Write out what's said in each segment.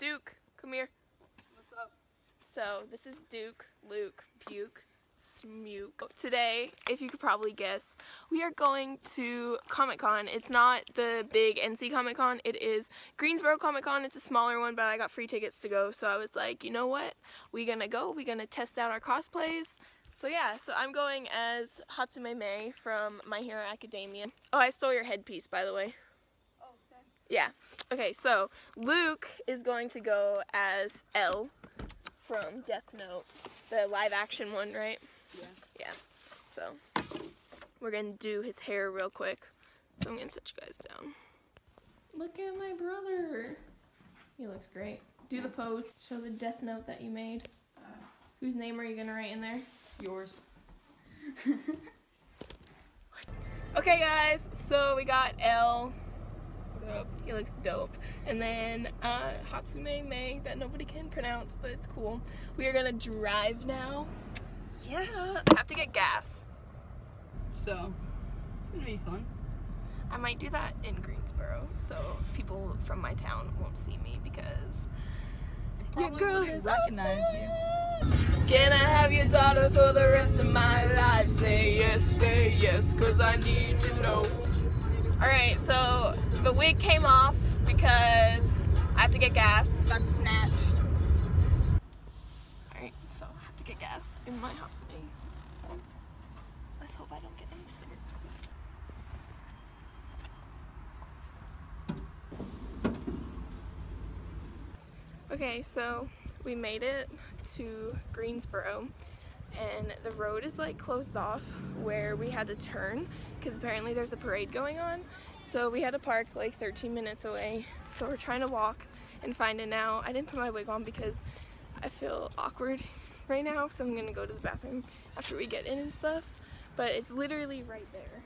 Duke, come here. What's up? So this is Duke, Luke, Puke, Smuke. Today, if you could probably guess, we are going to Comic Con. It's not the big NC Comic Con, it is Greensboro Comic Con. It's a smaller one, but I got free tickets to go, so I was like, you know what? we gonna go, we gonna test out our cosplays. So yeah, so I'm going as Hatsume Mei from My Hero Academia. Oh, I stole your headpiece, by the way. Okay. Yeah. Okay, so Luke is going to go as L from Death Note, the live action one, right? Yeah. Yeah. So we're gonna do his hair real quick. So I'm gonna set you guys down. Look at my brother. He looks great. Do the pose. Show the Death Note that you made. Uh, Whose name are you gonna write in there? yours. Okay guys, so we got L. He looks dope. And then uh, Hatsume Mei that nobody can pronounce, but it's cool. We are gonna drive now. Yeah, I have to get gas. So, it's gonna be fun. I might do that in Greensboro, so people from my town won't see me because your girl is recognize you. Can I have your daughter for the rest of my life? Say yes, say yes, cause I need to know. Alright, so the wig came off because I have to get gas. Got snatched. Alright, so I have to get gas in my Hatsume. So let's hope I don't get any stickers. Okay, so we made it to Greensboro and the road is like closed off where we had to turn because apparently there's a parade going on. So we had to park like 13 minutes away. So we're trying to walk and find it now. I didn't put my wig on because I feel awkward right now, so I'm gonna go to the bathroom after we get in and stuff. But it's literally right there,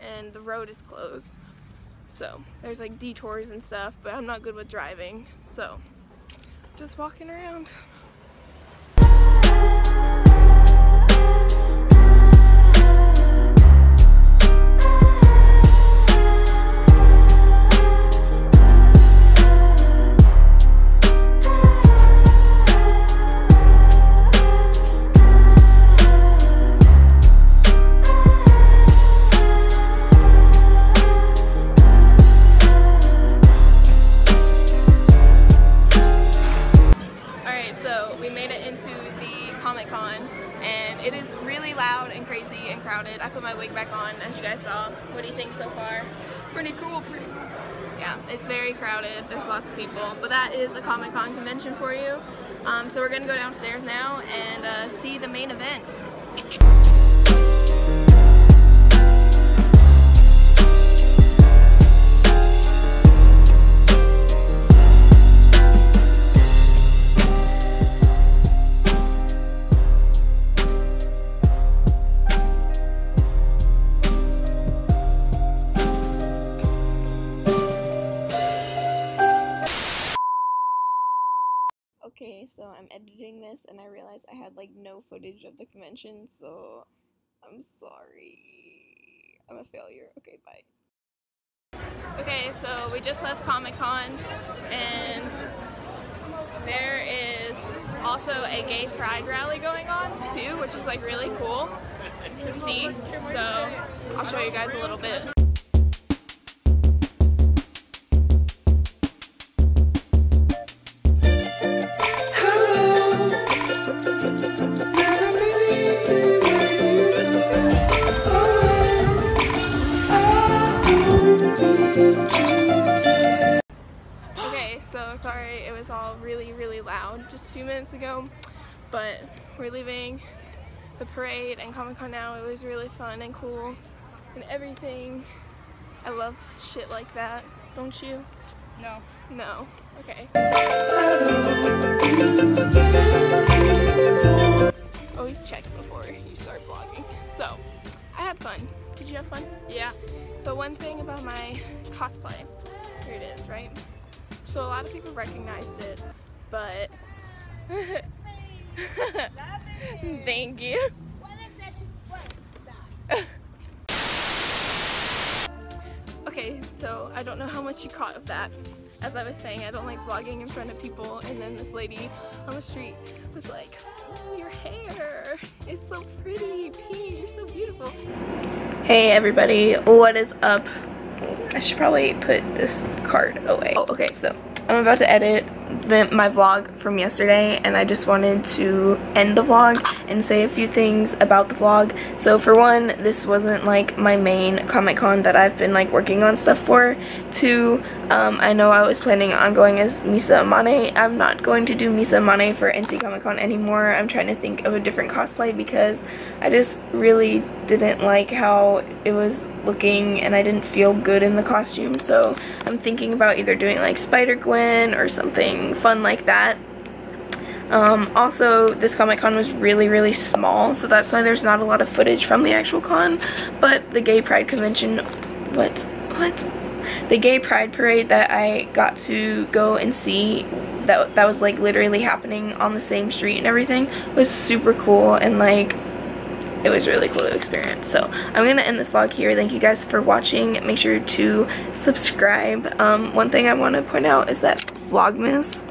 and the road is closed. So there's like detours and stuff, but I'm not good with driving, so just walking around. Made it into the Comic Con and it is really loud and crazy and crowded. I put my wig back on as you guys saw. What do you think so far? Pretty cool, pretty cool. Yeah, it's very crowded. There's lots of people, but that is a Comic Con convention for you. Um, so we're gonna go downstairs now and uh, see the main event. So I'm editing this and I realized I had like no footage of the convention, so I'm sorry. I'm a failure. Okay, bye. Okay, so we just left Comic Con and there is also a gay pride rally going on too, which is like really cool to see. So I'll show you guys a little bit. So sorry it was all really, really loud just a few minutes ago, but we're leaving the parade and Comic Con now. It was really fun and cool and everything. I love shit like that, don't you? No. No. Okay. Always check before you start vlogging. So, I had fun. Did you have fun? Yeah. So one thing about my cosplay, here it is, right? So a lot of people recognized it, but thank you. okay, so I don't know how much you caught of that, as I was saying, I don't like vlogging in front of people. And then this lady on the street was like, oh, your hair is so pretty, P, you're so beautiful. Hey everybody, what is up? I should probably put this card away. Oh, okay, so I'm about to edit the, my vlog from yesterday and I just wanted to end the vlog and say a few things about the vlog. So for one, this wasn't like my main Comic Con that I've been like working on stuff for. Two, um, I know I was planning on going as Misa Amane. I'm not going to do Misa Amane for NC Comic Con anymore. I'm trying to think of a different cosplay because I just really didn't like how it was looking and I didn't feel good in the costume so I'm thinking about either doing like Spider-Gwen or something fun like that. Um, also, this Comic Con was really, really small, so that's why there's not a lot of footage from the actual con, but the Gay Pride Convention, what, what? The Gay Pride Parade that I got to go and see, that, that was like literally happening on the same street and everything, was super cool, and like, it was really cool to experience. So I'm going to end this vlog here. Thank you guys for watching. Make sure to subscribe. Um, one thing I want to point out is that Vlogmas,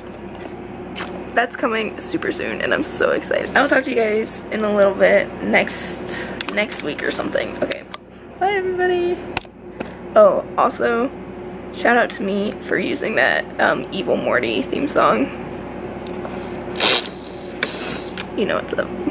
that's coming super soon and I'm so excited. I'll talk to you guys in a little bit next next week or something. Okay, bye everybody. Oh, also, shout out to me for using that um, Evil Morty theme song. You know what's up.